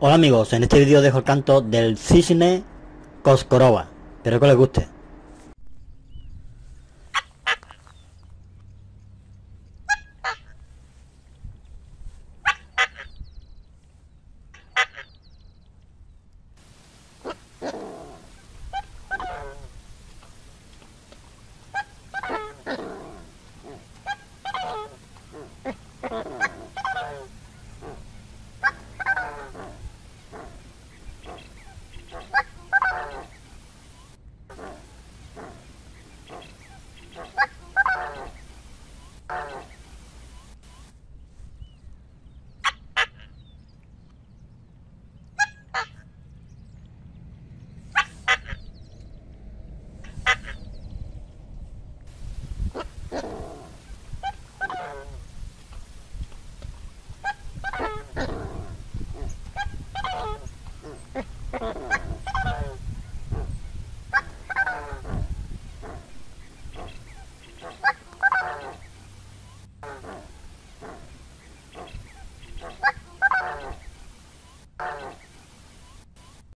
Hola amigos, en este vídeo dejo el canto del cisne Koskorova. Espero que les guste. Uh-huh.